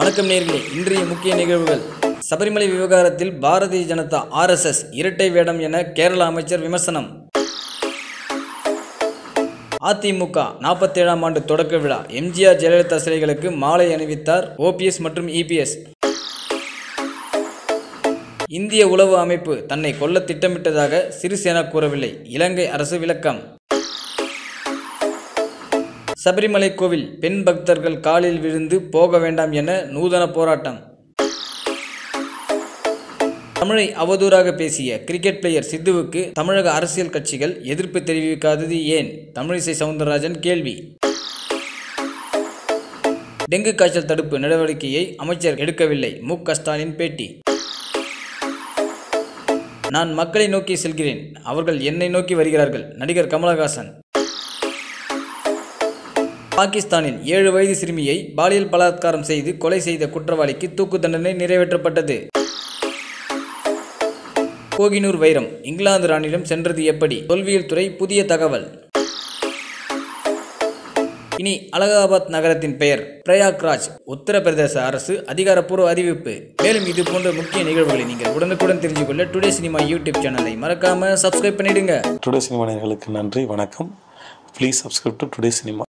வணக்கம் நேர்களே. இன்றைய முக்கிய நிகழ்வுகள். சபரிமலை விவகாரத்தில் பாரதிய ஜனதா ஆர்எஸ்எஸ் இரட்டை வேடம் என கேரள அமைச்சர் விமர்சனம். அதிமுக நாற்பத்தேழாம் ஆண்டு தொடக்க விழா. எம்ஜிஆர் ஜெயலலிதா சிலைகளுக்கு மாலை அணிவித்தார் ஓபிஎஸ் மற்றும் இபிஎஸ் இந்திய உளவு அமைப்பு தன்னை கொல்ல திட்டமிட்டதாக சிறிசேனா கூறவில்லை. இலங்கை அரசு விளக்கம். சபரிமலை கோவில் பெண் பக்தர்கள் காலில் விழுந்து போக வேண்டாம் என நூதன போராட்டம். தமிழை அவதூறாக பேசிய கிரிக்கெட் பிளேயர் சித்துவுக்கு தமிழக அரசியல் கட்சிகள் எதிர்ப்பு தெரிவிக்காதது ஏன்? தமிழிசை சவுந்தரராஜன் கேள்வி. டெங்கு காய்ச்சல் தடுப்பு நடவடிக்கையை அமைச்சர் எடுக்கவில்லை. மு ஸ்டாலின் பேட்டி. நான் மக்களை நோக்கி செல்கிறேன். அவர்கள் என்னை நோக்கி வருகிறார்கள். நடிகர் கமலஹாசன். பாகிஸ்தானில் ஏழு வயது சிறுமியை பாலியல் பலாத்காரம் செய்து கொலை செய்த குற்றவாளிக்கு தூக்கு தண்டனை நிறைவேற்றப்பட்டது. கோகினூர் வைரம் இங்கிலாந்து ராணியிடம் சென்றது எப்படி? தொல்வியல் துறை புதிய தகவல். இனி அலகாபாத் நகரத்தின் பெயர் பிரயாக்ராஜ் உத்தரப்பிரதேச அரசு அதிகாரப்பூர்வ அறிவிப்பு. மேலும் இது போன்ற முக்கிய நிகழ்வுகளை நீங்கள் உடனுக்குடன் தெரிஞ்சு கொள்ள டுடே சினிமா யூடியூப் சேனலை மறக்காம சப்ஸ்கிரைப் பண்ணிடுங்க. டுடே சினிமா நேர்களுக்கு நன்றி வணக்கம். Please subscribe to today cinema